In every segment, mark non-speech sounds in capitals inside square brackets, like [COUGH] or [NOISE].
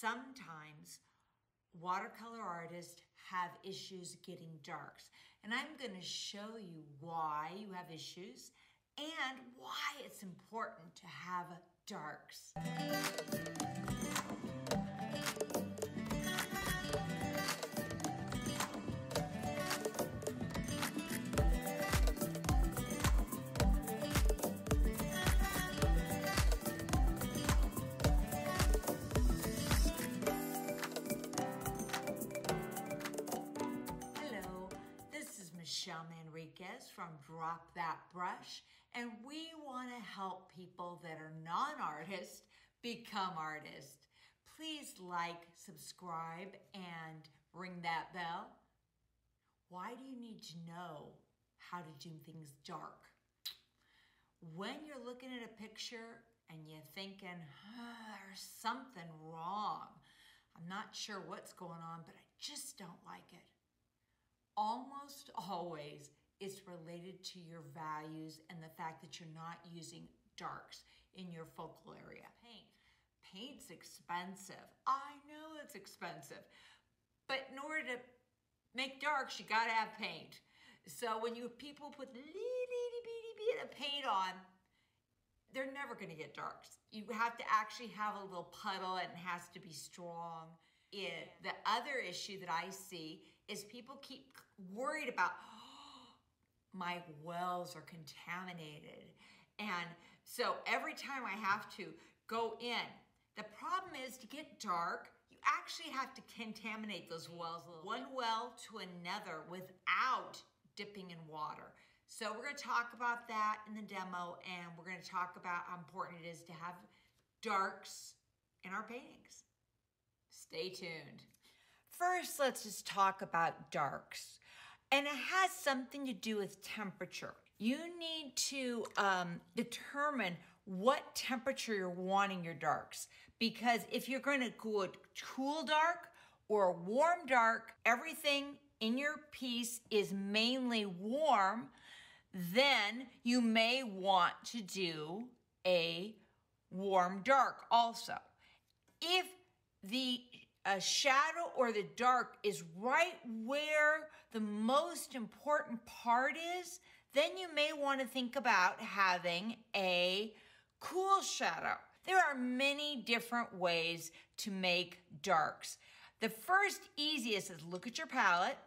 sometimes watercolor artists have issues getting darks. And I'm going to show you why you have issues and why it's important to have darks. Manriquez from Drop That Brush, and we want to help people that are non-artists become artists. Please like, subscribe, and ring that bell. Why do you need to know how to do things dark? When you're looking at a picture and you're thinking, oh, there's something wrong, I'm not sure what's going on, but I just don't like it almost [LAUGHS] always it's related to your values and the fact that you're not using darks in your focal area. Paint. Paint's expensive. I know it's expensive. But in order to make darks, you gotta have paint. So when you people put little bitty bit of paint on, they're never gonna get darks. You have to actually have a little puddle and it has to be strong it. The other issue that I see is people keep worried about, my wells are contaminated. And so every time I have to go in, the problem is to get dark, you actually have to contaminate those wells, one well to another without dipping in water. So we're gonna talk about that in the demo and we're gonna talk about how important it is to have darks in our paintings. Stay tuned. First, let's just talk about darks. And it has something to do with temperature. You need to um, determine what temperature you're wanting your darks. Because if you're going to go a cool dark or a warm dark, everything in your piece is mainly warm, then you may want to do a warm dark also. If the uh, shadow or the dark is right where the most important part is, then you may want to think about having a cool shadow. There are many different ways to make darks. The first easiest is look at your palette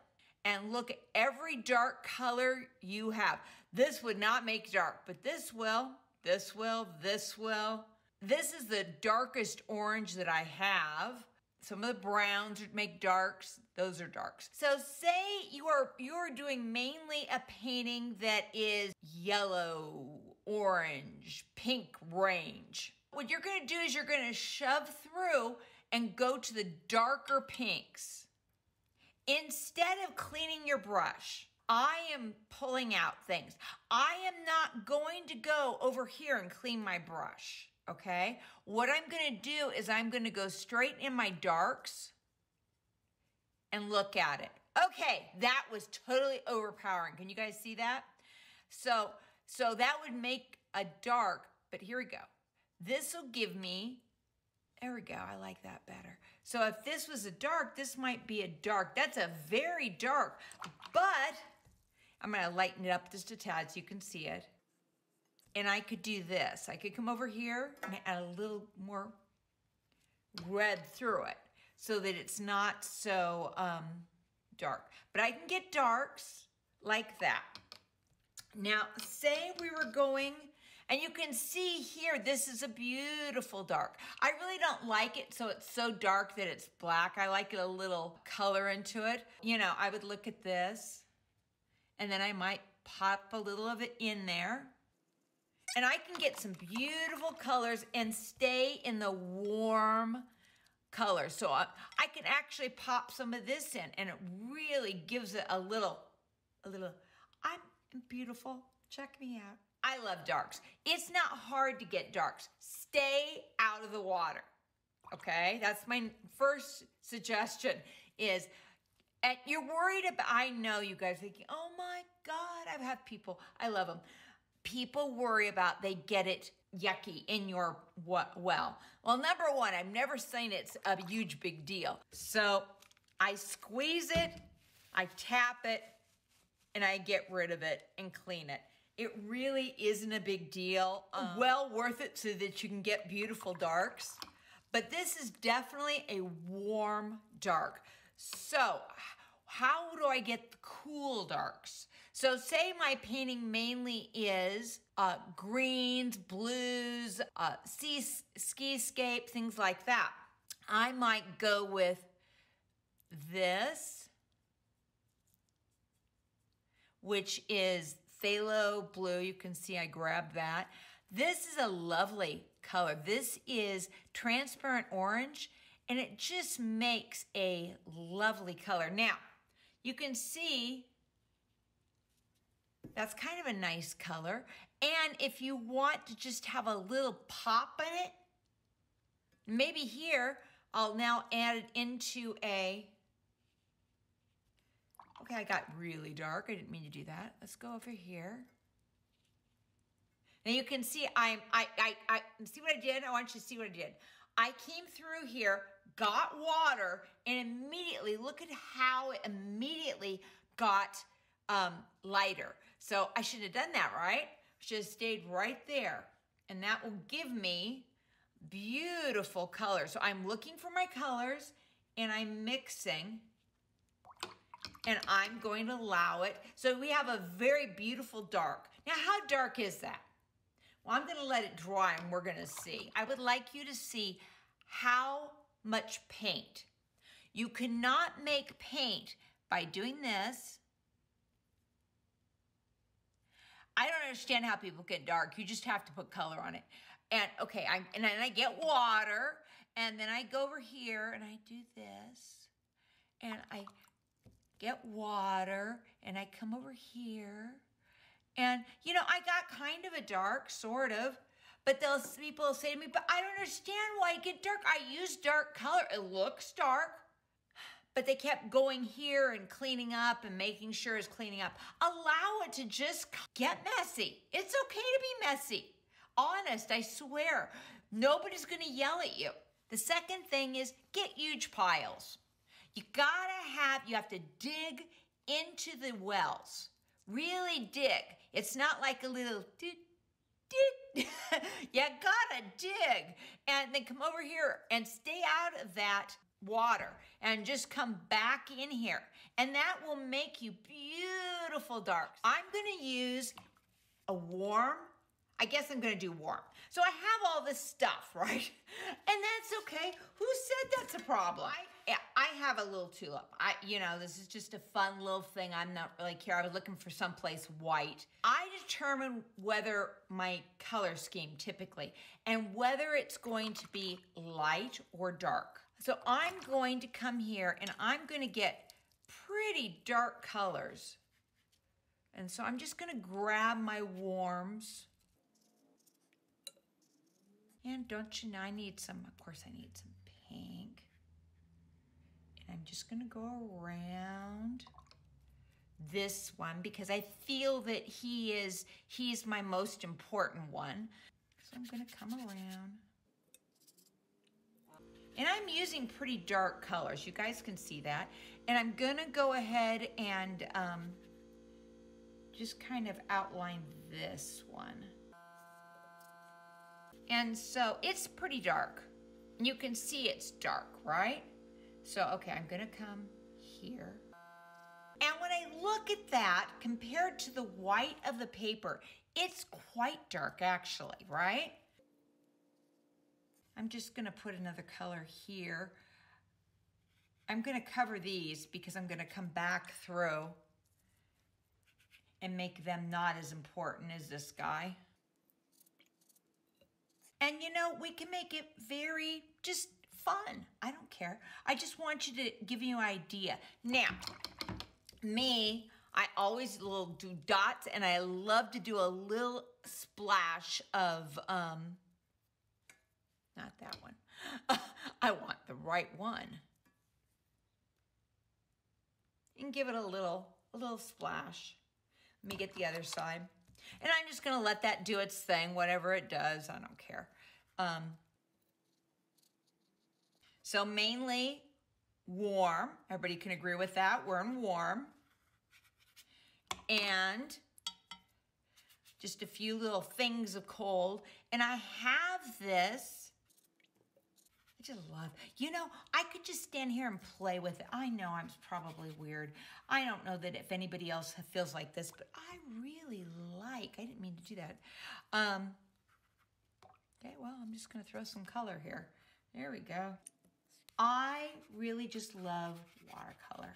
and look at every dark color you have. This would not make dark, but this will, this will, this will. This is the darkest orange that I have. Some of the browns make darks. Those are darks. So say you are you are doing mainly a painting that is yellow, orange, pink range. What you're gonna do is you're gonna shove through and go to the darker pinks. Instead of cleaning your brush, I am pulling out things. I am not going to go over here and clean my brush okay? What I'm gonna do is I'm gonna go straight in my darks and look at it. Okay, that was totally overpowering. Can you guys see that? So, so that would make a dark, but here we go. This will give me, there we go, I like that better. So if this was a dark, this might be a dark. That's a very dark, but I'm gonna lighten it up just a tad so you can see it and I could do this. I could come over here and add a little more red through it so that it's not so um, dark. But I can get darks like that. Now, say we were going, and you can see here, this is a beautiful dark. I really don't like it so it's so dark that it's black. I like it a little color into it. You know, I would look at this, and then I might pop a little of it in there. And I can get some beautiful colors and stay in the warm color. So I, I can actually pop some of this in and it really gives it a little, a little, I'm beautiful. Check me out. I love darks. It's not hard to get darks. Stay out of the water. Okay, that's my first suggestion is and you're worried about, I know you guys thinking, oh my God, I've had people, I love them people worry about they get it yucky in your well. Well, number one, I'm never saying it's a huge big deal. So I squeeze it, I tap it, and I get rid of it and clean it. It really isn't a big deal. Um, well worth it so that you can get beautiful darks. But this is definitely a warm dark. So how do I get the cool darks? So say my painting mainly is uh, greens, blues, uh, sea, skiscape, things like that. I might go with this, which is phthalo blue. You can see I grabbed that. This is a lovely color. This is transparent orange and it just makes a lovely color. Now, you can see that's kind of a nice color. And if you want to just have a little pop in it, maybe here, I'll now add it into a, okay, I got really dark. I didn't mean to do that. Let's go over here. Now you can see I'm, I, I, I, see what I did? I want you to see what I did. I came through here, got water, and immediately, look at how it immediately got um, lighter. So I should have done that, right? Should have stayed right there. And that will give me beautiful color. So I'm looking for my colors and I'm mixing and I'm going to allow it. So we have a very beautiful dark. Now, how dark is that? Well, I'm gonna let it dry and we're gonna see. I would like you to see how much paint. You cannot make paint by doing this. I don't understand how people get dark. You just have to put color on it. And okay, I and then I get water, and then I go over here and I do this, and I get water, and I come over here, and you know I got kind of a dark, sort of, but those people say to me, but I don't understand why it get dark. I use dark color. It looks dark, but they kept going here and cleaning up and making sure it's cleaning up. Allow it to just get messy. It's okay to be messy. Honest, I swear. Nobody's gonna yell at you. The second thing is get huge piles. You gotta have, you have to dig into the wells. Really dig. It's not like a little dig, dig. [LAUGHS] you gotta dig. And then come over here and stay out of that water and just come back in here. And that will make you beautiful darks. I'm gonna use a warm, I guess I'm gonna do warm. So I have all this stuff, [LAUGHS] right? And that's okay. Who said that's a problem? I, I have a little tulip. I, you know, this is just a fun little thing. I'm not really care. I was looking for someplace white. I determine whether my color scheme typically and whether it's going to be light or dark. So I'm going to come here and I'm going to get pretty dark colors. And so I'm just going to grab my warms. And don't you know, I need some, of course I need some pink. And I'm just going to go around this one because I feel that he is, he's my most important one. So I'm to come around. And I'm using pretty dark colors. You guys can see that. And I'm gonna go ahead and um, just kind of outline this one. And so it's pretty dark. You can see it's dark, right? So, okay, I'm gonna come here. And when I look at that compared to the white of the paper, it's quite dark actually, right? I'm just gonna put another color here. I'm gonna cover these because I'm gonna come back through and make them not as important as this guy. And you know, we can make it very just fun. I don't care. I just want you to give you an idea. Now, me, I always will do dots and I love to do a little splash of um, not that one. [LAUGHS] I want the right one. And give it a little, a little splash. Let me get the other side. And I'm just gonna let that do its thing, whatever it does, I don't care. Um, so mainly warm, everybody can agree with that, we're in warm. And just a few little things of cold. And I have this, I just love, you know, I could just stand here and play with it. I know I'm probably weird. I don't know that if anybody else feels like this, but I really like, I didn't mean to do that. Um, okay, well, I'm just gonna throw some color here. There we go. I really just love watercolor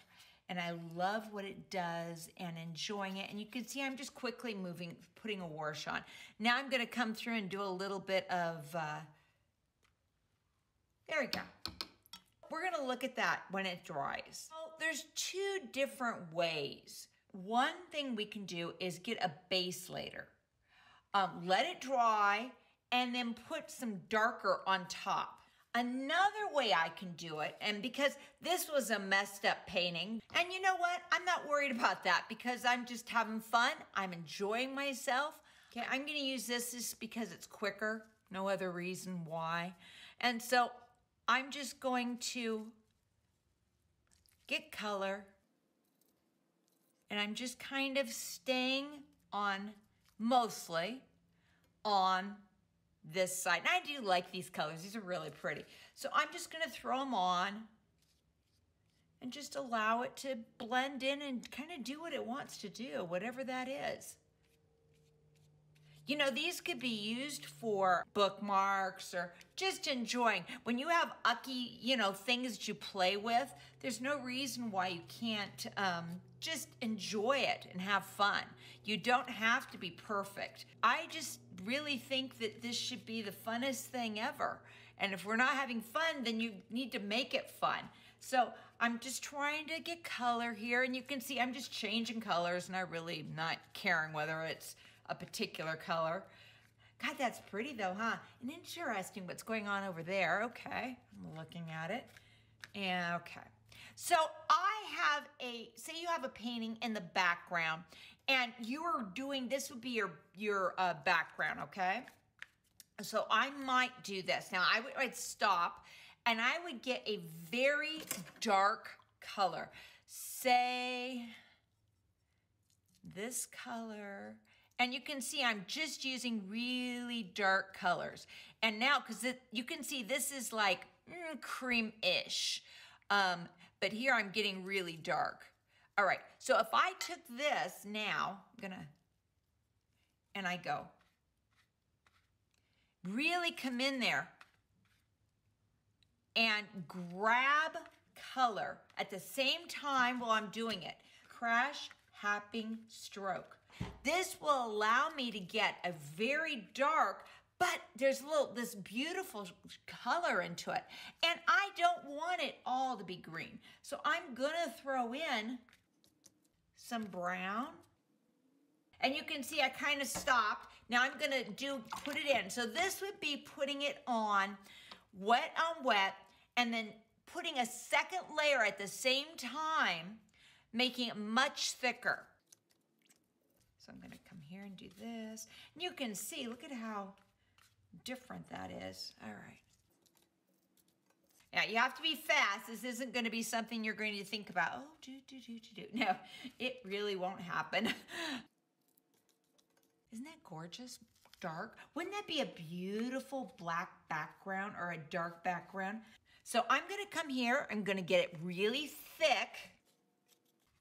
and I love what it does and enjoying it. And you can see I'm just quickly moving, putting a wash on. Now I'm gonna come through and do a little bit of, uh, there we go. We're gonna look at that when it dries. There's two different ways. One thing we can do is get a base later. Um, let it dry and then put some darker on top. Another way I can do it, and because this was a messed up painting, and you know what? I'm not worried about that because I'm just having fun. I'm enjoying myself. Okay, I'm gonna use this just because it's quicker. No other reason why. And so I'm just going to get color and I'm just kind of staying on mostly on this side. And I do like these colors. These are really pretty. So I'm just going to throw them on and just allow it to blend in and kind of do what it wants to do, whatever that is. You know, these could be used for bookmarks or just enjoying. When you have ucky, you know, things that you play with, there's no reason why you can't um, just enjoy it and have fun. You don't have to be perfect. I just really think that this should be the funnest thing ever. And if we're not having fun, then you need to make it fun. So I'm just trying to get color here and you can see I'm just changing colors and I really am not caring whether it's a particular color. God, that's pretty though, huh? And interesting what's going on over there. Okay, I'm looking at it. Okay. So I have a, say you have a painting in the background and you are doing, this would be your, your uh, background, okay? So I might do this. Now I would I'd stop and I would get a very dark color. Say this color. And you can see I'm just using really dark colors. And now, because you can see this is like mm, cream-ish. Um, but here I'm getting really dark. All right, so if I took this now, I'm gonna, and I go, really come in there and grab color at the same time while I'm doing it. Cross hatching, stroke. This will allow me to get a very dark, but there's a little, this beautiful color into it. And I don't want it all to be green. So I'm gonna throw in some brown. And you can see I kind of stopped. Now I'm gonna do, put it in. So this would be putting it on wet on wet and then putting a second layer at the same time, making it much thicker. So I'm gonna come here and do this. And you can see, look at how different that is. All right. Now, you have to be fast. This isn't to be something you're going to think about. Oh, do, do, do, do, do. No, it really won't happen. [LAUGHS] Isn't that gorgeous? Dark. Wouldn't that be a beautiful black background or a dark background? So I'm to come here. I'm to get it really thick.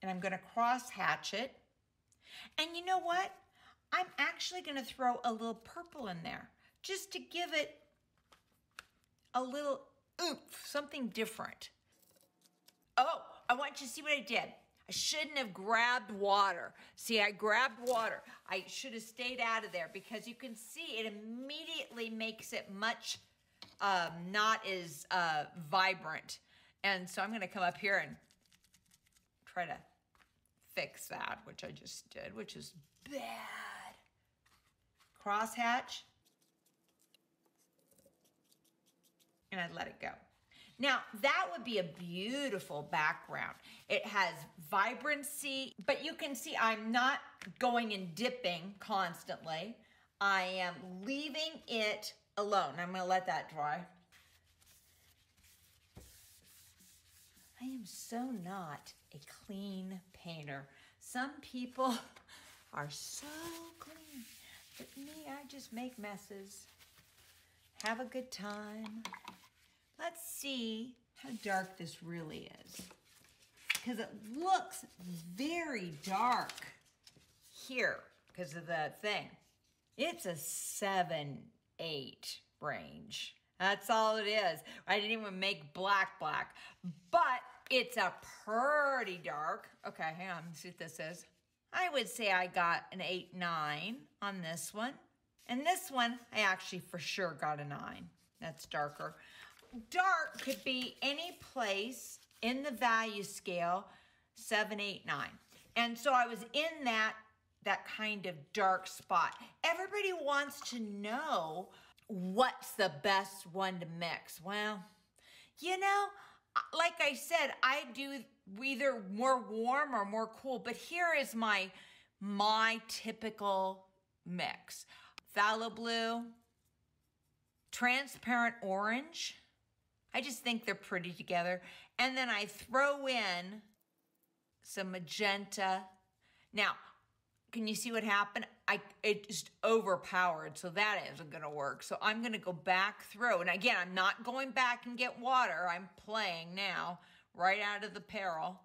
And I'm to cross hatch it. And you know what? I'm actually going to throw a little purple in there just to give it a little oomph, something different. Oh, I want you to see what I did. I shouldn't have grabbed water. See, I grabbed water. I should have stayed out of there because you can see it immediately makes it much um, not as uh, vibrant. And so I'm gonna come up here and try to fix that, which I just did, which is bad. Crosshatch. and I'd let it go. Now, that would be a beautiful background. It has vibrancy, but you can see I'm not going and dipping constantly. I am leaving it alone. I'm gonna let that dry. I am so not a clean Some people [LAUGHS] are so clean, but me, I just make messes. Have a good time. Let's see how dark this really is. Because it looks very dark here because of the thing. It's a seven, eight range. That's all it is. I didn't even make black black, but it's a pretty dark. Okay, hang on, see what this is. I would say I got an eight, nine on this one. And this one, I actually for sure got a nine. That's darker. Dark could be any place in the value scale, seven, eight, nine. And so I was in that, that kind of dark spot. Everybody wants to know what's the best one to mix. Well, you know, like I said, I do either more warm or more cool, but here is my, my typical mix. Phthalo blue, transparent orange. I just think they're pretty together. And then I throw in some magenta. Now, can you see what happened? I it just overpowered, so that isn't gonna work. So I'm gonna go back through. And again, I'm not going back and get water. I'm playing now, right out of the peril.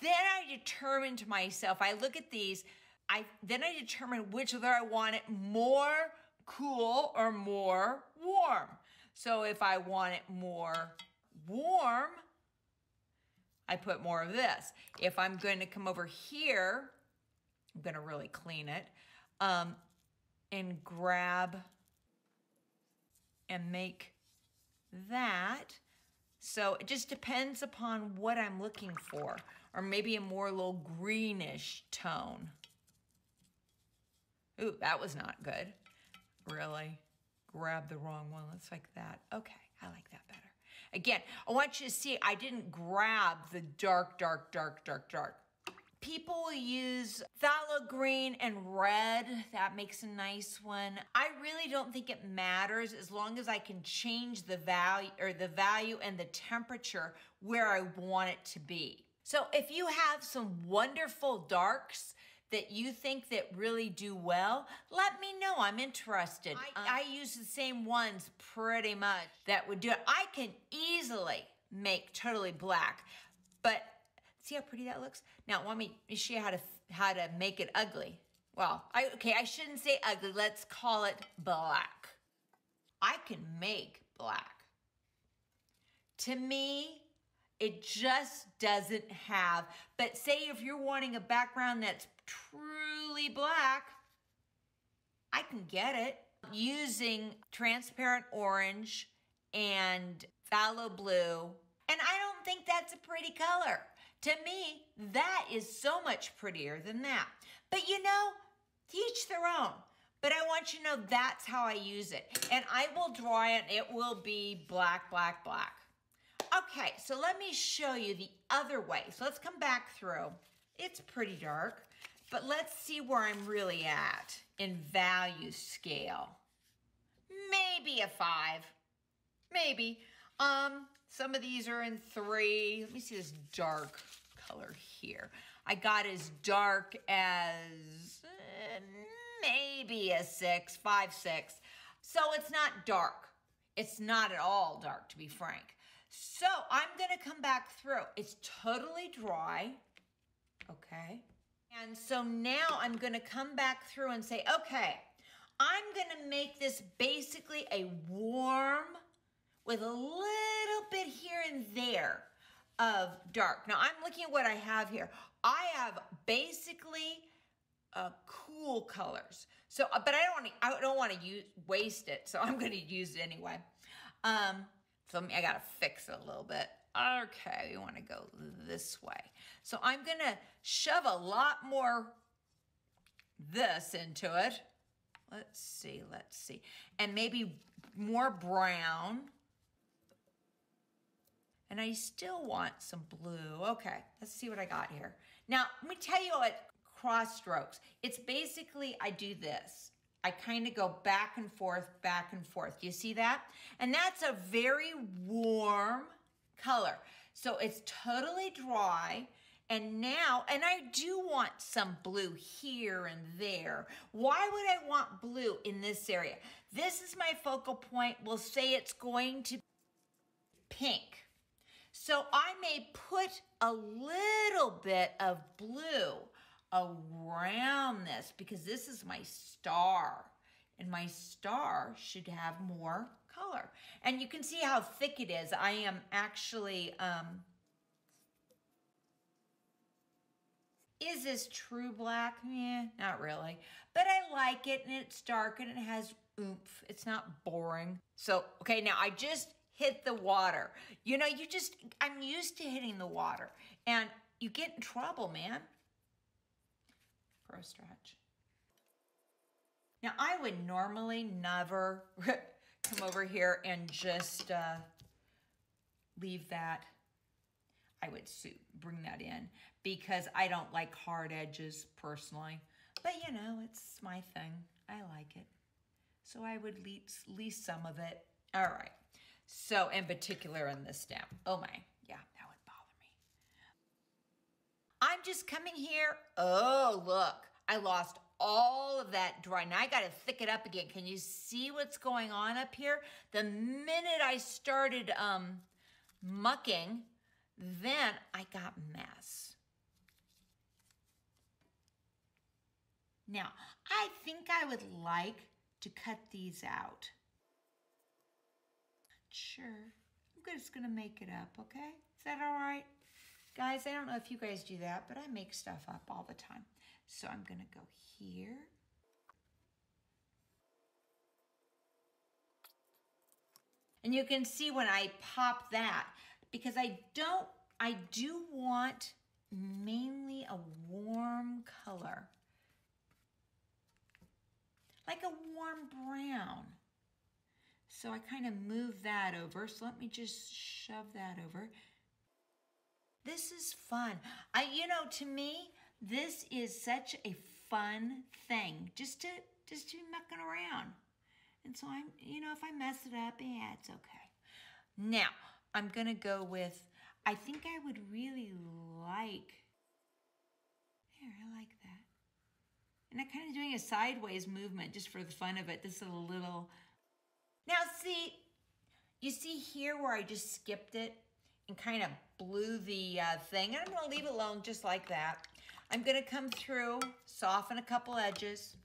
Then I determine to myself, I look at these, I then I determine which whether I want it more cool or more warm. So if I want it more warm, I put more of this. If I'm going to come over here, I'm going to really clean it, um, and grab and make that. So it just depends upon what I'm looking for, or maybe a more little greenish tone. Ooh, that was not good. Really? Grab the wrong one. Let's like that. Okay, I like that better. Again, I want you to see I didn't grab the dark, dark, dark, dark, dark. People use phthalo green and red. That makes a nice one. I really don't think it matters as long as I can change the value or the value and the temperature where I want it to be. So if you have some wonderful darks that you think that really do well, let me know. I'm interested. I, I use the same ones pretty much that would do it. I can easily make totally black, but see how pretty that looks? Now, want me to show you how to, how to make it ugly. Well, I, okay, I shouldn't say ugly. Let's call it black. I can make black. To me, it just doesn't have, but say if you're wanting a background that's truly black, I can get it using transparent orange and phthalo blue. And I don't think that's a pretty color. To me, that is so much prettier than that. But you know, teach their own. But I want you to know that's how I use it. And I will draw it, it will be black, black, black. Okay, so let me show you the other way. So let's come back through. It's pretty dark. But let's see where I'm really at in value scale. Maybe a five, maybe. Um, some of these are in three. Let me see this dark color here. I got as dark as uh, maybe a six, five, six. So it's not dark. It's not at all dark, to be frank. So I'm gonna come back through. It's totally dry, okay? And so now I'm gonna come back through and say, okay, I'm gonna make this basically a warm with a little bit here and there of dark. Now I'm looking at what I have here. I have basically uh, cool colors. So, uh, but I don't want to, I don't want to use, waste it. So [LAUGHS] I'm going to use it anyway. Um, so I gotta fix it a little bit. Okay, we wanna go this way. So I'm gonna shove a lot more this into it. Let's see, let's see. And maybe more brown. And I still want some blue. Okay, let's see what I got here. Now, let me tell you what cross strokes. It's basically, I do this. I kind of go back and forth, back and forth. You see that? And that's a very warm color. So it's totally dry. And now, and I do want some blue here and there. Why would I want blue in this area? This is my focal point. We'll say it's going to pink. So I may put a little bit of blue around this because this is my star and my star should have more color. And you can see how thick it is. I am actually, um, is this true black? Yeah, not really. But I like it and it's dark and it has oomph. It's not boring. So, okay, now I just hit the water. You know, you just, I'm used to hitting the water and you get in trouble, man. For a stretch. Now, I would normally never [LAUGHS] come over here and just uh, leave that. I would bring that in because I don't like hard edges personally. But you know, it's my thing. I like it. So I would leave some of it. All right. So in particular in this stem. Oh my, yeah, that would bother me. I'm just coming here. Oh, look, I lost all of that dry. Now I got to thick it up again. Can you see what's going on up here? The minute I started um, mucking, then I got mess. Now, I think I would like to cut these out sure. I'm just gonna make it up, okay? Is that all right? Guys, I don't know if you guys do that, but I make stuff up all the time. So I'm gonna go here. And you can see when I pop that, because I don't, I do want mainly a warm color. Like a warm brown. So I kind of move that over. So let me just shove that over. This is fun. I, you know, to me, this is such a fun thing just to, just to be mucking around. And so I'm, you know, if I mess it up, yeah, it's okay. Now, I'm going to go with, I think I would really like, there, I like that. And I'm kind of doing a sideways movement just for the fun of it. This is a little, now see, you see here where I just skipped it and kind of blew the uh, thing. And I'm gonna leave it alone just like that. I'm gonna come through, soften a couple edges.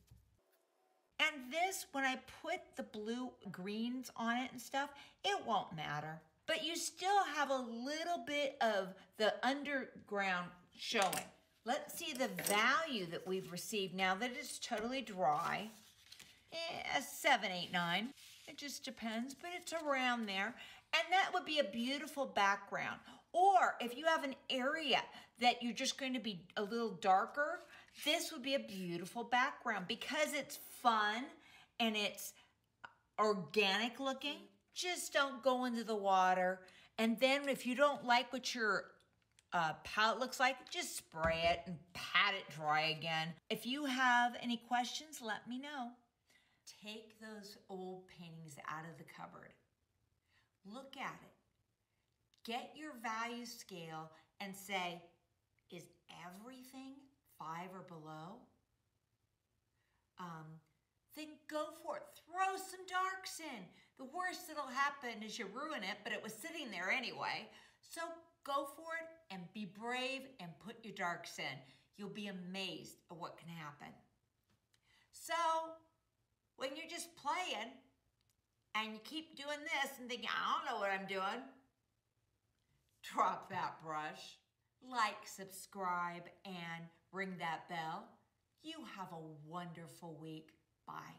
And this, when I put the blue greens on it and stuff, it won't matter. But you still have a little bit of the underground showing. Let's see the value that we've received now that it's totally dry. Eh, seven, eight, nine. It just depends, but it's around there. And that would be a beautiful background. Or if you have an area that you're just going to be a little darker, this would be a beautiful background because it's fun and it's organic looking. Just don't go into the water. And then if you don't like what your uh, palette looks like, just spray it and pat it dry again. If you have any questions, let me know. Take those old paintings out of the cupboard. Look at it. Get your value scale and say, is everything five or below? Um, then go for it. Throw some darks in. The worst that'll happen is you ruin it, but it was sitting there anyway. So go for it and be brave and put your darks in. You'll be amazed at what can happen. So when you're just playing and you keep doing this and thinking, I don't know what I'm doing, drop that brush, like, subscribe, and ring that bell. You have a wonderful week. Bye.